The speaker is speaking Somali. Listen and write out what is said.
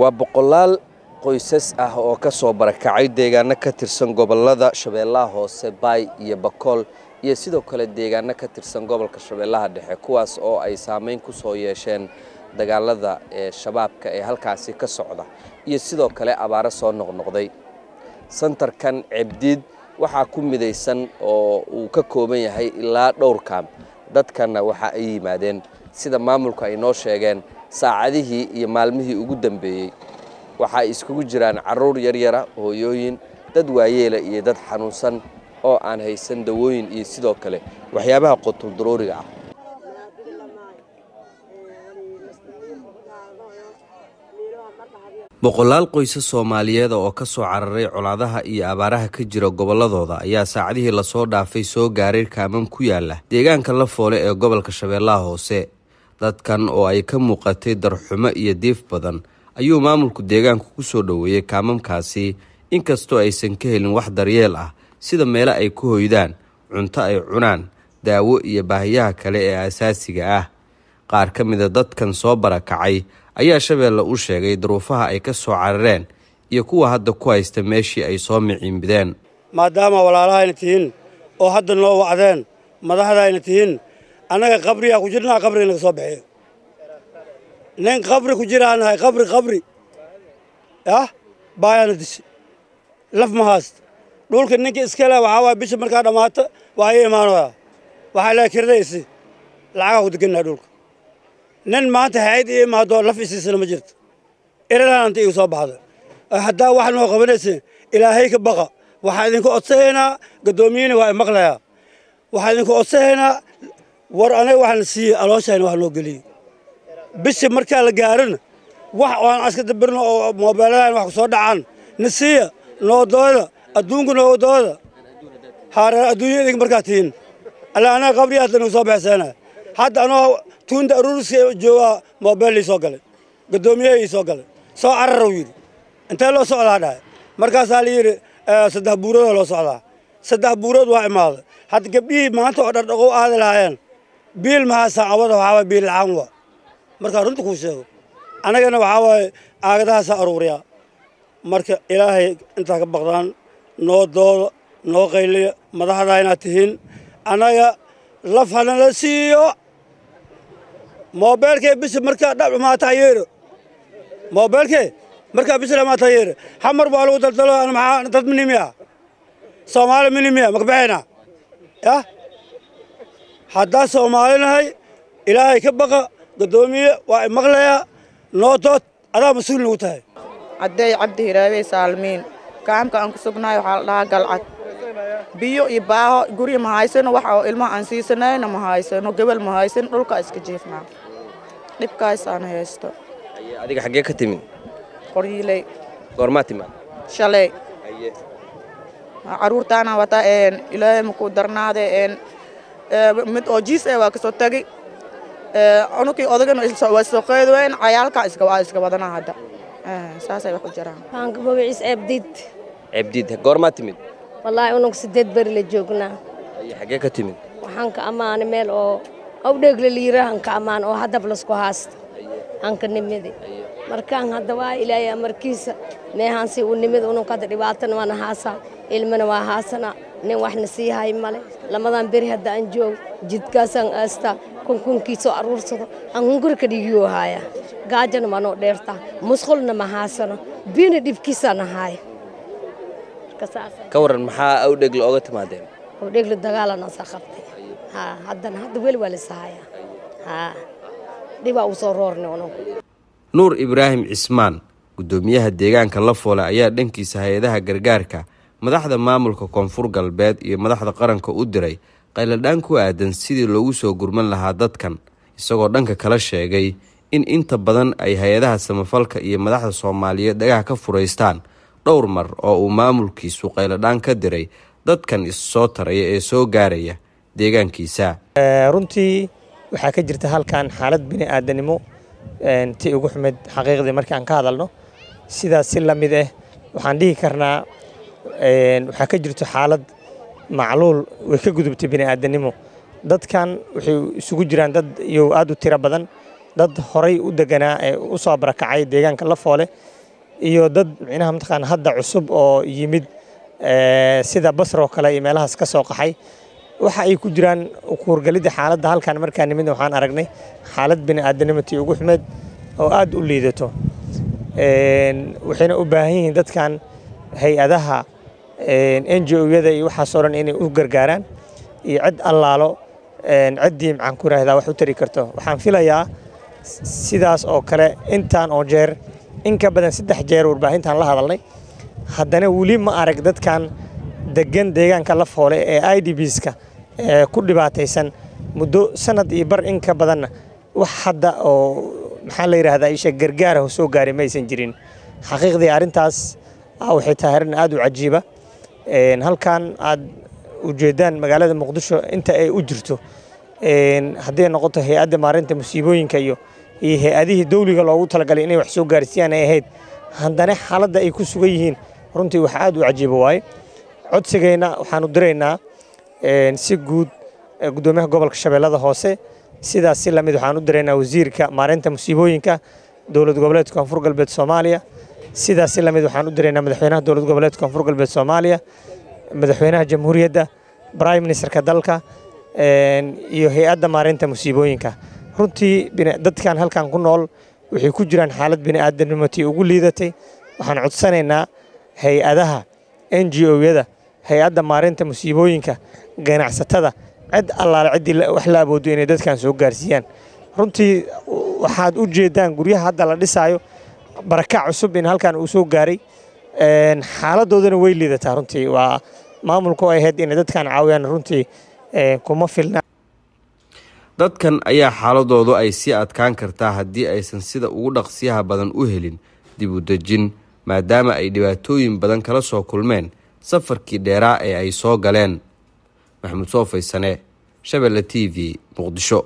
waa boqolaal qoysas ah oo ka soo barakacay deegaano ka tirsan gobollada shabeellaha hoose baay iyo bakool iyo sidoo kale deegaano ka tirsan gobolka shabeellaha dhexe kuwaas oo ay saameyn ku soo yeesheen dagaalada ee shabaabka ee halkaasi ka socda iyo sidoo kale abaaro soo noqnoqday. Santarkan ceebdiid waxaa ku midaysan oo uu ka kooban yahay ilaa dhowr kaam. Dadkanna waxa ay yimaadeen sida maamulku ay noo sheegeen saacadihii iyo maalmihii ugu dambeeyey. Waxa ay iskugu jiraan carruur yaryara hooyooyin dad waayeela iyo dad xanuunsan oo aan haysan dawooyin iyo sidoo kale waxyaabaha qotul daruuriga ah. Boqolaal qoysas soomaaliyeed oo ka soo cararay colaadaha iyo abaaraha ka jira gobolladooda ayaa saacadihii la soo dhaafay soo gaaray kaamam ku yaalla deegaanka lafoole ee gobolka shabeellaha hoose dadkan oo ay ka muuqatay darxumo iyo diif badan ayuu maamulku deegaanku ku soo dhoweeyey kaamamkaasi. Inkastoo aysan ka helin wax daryeel ah sida meelo ay ku hoydaan cunto ay cunaan daawo iyo baahiyaha kale ee asaasiga ah. Qaar ka mida dadkan soo barakacay ayaa shabeelle u sheegay duruufaha ay ka soo carareen iyo kuwa hadda ku haysta meeshii ay soo miciinbideen maadaama walaalahayna tihiin oo hadda noo wacdeen madaxdayna tihiin annaga qabriyaa ku jirnaa qabriga naga soo bixiyo nin qabri ku jiraanahay qabri qabri. Yah baayaana dishay laf ma haasta dhulka ninka iska leh waxaa waaya bisha markaa dhammaato waa ii imaanoyaa waxaa leeya kiradaysi lacagaa ku degannaha dhulka. Nin maanta hay'ad ii imaado laf isiisana ma jirto. Iradan anta igu soo baxda haddaa wax noo qabanaysa ilaahay ka baqa. Waxaa idinku odsahaynaa gaddoomiyihina waa imaqlayaa waxaa idinku odsahaynaa war anaga waxaana siiyey alooshayna wax noo geliyey bisha markaa la gaarana wax aan aska dabirno oo moobeelladaan wax ku soo dhacaan na siiya noodooda adduunka noodooda haareer adduunya idinka markaa tihiin. Alla anaga qabriya hadda soo baxseenaya hadda anoo tuunda aruuriska joogaa moobeel ii soo galay. Gaddoomiyaha ii soo galay. Soo cararuu yidhi. Intee loo socdaa dhahay markaasaa la yidhi saddex buuroodoo loo socdaa. Saddex buurood waa imaaday. Hadda gabdhihii maanta oo dhardhaqow aadi lahaayeen biil mahaasaa awada waxaa waay biil la'aan waa markaa runta kuu sheego. Annagana waxaa waaye aagadahaasaa aruuriyaa marka ilaahay intaa ka baqdaan noo dooda noo qayliya madaxdaa inaad tihiin. Annaga laf hanala siiyo. Moobeelkee bisha markaa dhamaataa yeero. Moobeelkee markaa bisha dhamaataa yeero. Xamar baa lagu daldalo maxaa dad minimiya soomaali minimiya makabaxayna yah haddaa soomaalinahay ilaahay ka baqa gaddoomiye waa imaqlayaa noo dood adaa mas'uul nagu tahay. Caddeey cabdi hiraabey saalmiin. Kaamka aan ku sugnahay waxaa la dhahaa galcad biyo iyo baaho gurya ma haysano wax oo ilmaha aan siisanayna ma haysano gebel ma haysano dhulkaa iska jiifnaa. Dhibkaasaan haysto. Adiga xaggee ka timin? Qoryiiley. Goormaa timaad shalay. Caruurtaana wata ilaahay makuu darnaade een mid oo jiis eh waa ka soo tagi. Cunugii odagana waa soo qeydweyn cayaalkaa iska waa iska badanaa hadda. Saasay wax u jiraan. Waanka magaciis ceebdiid ceebdiid goormaa timid? Wallaahi unug siddeed beri la joognaa ayo xaggee ka timid? Waxaan ka ammaanay meel oo awdheegle liirahan ka ammaan oo haddab lasku haasta aan ka nimidi. Markaan hadda waa ilaahay amarkiisa meehaansi u nimid unug hadda dhibaatana waana haasaa ilmana waa haasana nin waxna sii hay male. Lamadan beri hadda aan joog jidkaasaan aastaa kunkunkiisoo aruursado aan hungurka dhigiyoo haaya. Gaajana manoo dheertaa musqulna ma haasano biyana dhibkiisana haaya. Ka waran maxaa awdhegle ooga timaadeen? Awdhegle dagaalanasa qabtay. Haddana hadda weli waa lisahaya dhibaa uu soo roornay unug nuur ibraahim cismaan guddoomiyaha deegaanka lafoole ayaa dhankiisa hay'adaha gargaarka madaxda maamulka koonfur galbeed iyo madaxda qaranka u diray qayladhaan ku aadan sidii loogu soo gurman lahaa dadkan isagoo dhanka kala sheegay in inta badan ay hay'adaha samafalka iyo madaxda soomaaliyeed dhagaha ka furaystaan. Dhowr mar oo uu maamulkiisu qayladhaan ka diray dadkan issoo taraya ee soo gaaraya deegaankiisa. Runtii waxaa ka jirta halkan xaalad bini aadanimo tii ugu xumeyd xaqiiqdii markii aan ka hadalno. Sidaas si la mid ah waxaan dhihi karnaa waxaa ka jirto xaalad macluul way ka gudubtay bini aadanimo dadkan waxay isugu jiraan dad iyo aad u tiro badan. Dad horay u deganaa ee u soo barakacay deegaanka lafoole iyo dad micnaha mataqaana hadda cusub oo yimid sida basra oo kale iyo meelahaas ka soo qaxay. Waxa ay ku jiraan kuurgalidda xaaladda halkan markaa nimidna waxaan aragnay xaalad bini'aadanimatii ugu xumeed oo aad u liidato. Waxayna u baahan yihiin dadkan hay'adaha n g o-yada iyo waxaasoo dhan inay u gargaaraan. Iyo cid allaalo ciddii maxaan ku rahdaa wax u tari karto. Waxaan filayaa sidaas oo kale intaan oo jeer in ka badan saddex jeer warbaahintaan la hadalnay. Haddana weli ma arag dadkan degan deegaanka la foole ee i d bska ee ku dhibaataysan muddo sanad iyo bar in ka badanna. Wax hadda oo maxaa la yidhahdaa isha gargaara soo gaaray maysan jirin. Xaqiiqdii arrintaas waxay tahay arrin aad u cajiiba halkan aad ujeedaan magaalada muqdisho inta ay u jirto. Hadday noqoto hay'adda maarinta musiibooyinka iyo iyo hay'adihii dawliga loogu talagalay inay wax soo gaarsiiyaan ay ahayd haddana xaaladda ay ku sugan yihiin runtii wax aad u cajiiba waaye. Codsigayna waxaanu diraynaa si guud gudoomiyaha gobolka shabeellada hoose sidaas si la mid waxaan u diraynaa wasiirka maareynta musiibooyinka dowlad goboleedka koonfur galbeed soomaaliya sidaas si la mid waxaan u diraynaa madaxweynaha dowlad goboleedka koonfur galbeed soomaaliya madaxweynaha jamhuuriyadda prime ministerka dalka iyo hay'adda maareynta musiibooyinka. Runtii dadkan halkan ku nool waxay ku jiraan xaalad bini'aadanimatii ugu liidatay. Waxaan codsanaynaa hay'adaha n g o-yada hay'adda maareynta musiibooyinka ganacsatada cid allaale ciddii wax la awoodo inay dadkan soo gaarsiiyaan. Runtii waxaad u jeedaan guryaha hadda la dhisaayo barakac cusub in halkan uu soo gaaray. Xaaladoodana way liidataa runtii. Waa maamulku ay ahayd inay dadkan caawiyaan runtii kuma filna. Dadkan ayaa xaaladoodu ay sii adkaan kartaa haddii aysan sida ugu dhaqsiyaha badan u helin dib u dejin maadaama ay dhibaatooyin badan kala soo kulmeen safarkii dheeraa ee ay soo galeen. Maxamuud soo faysane shabelle t v muqdisho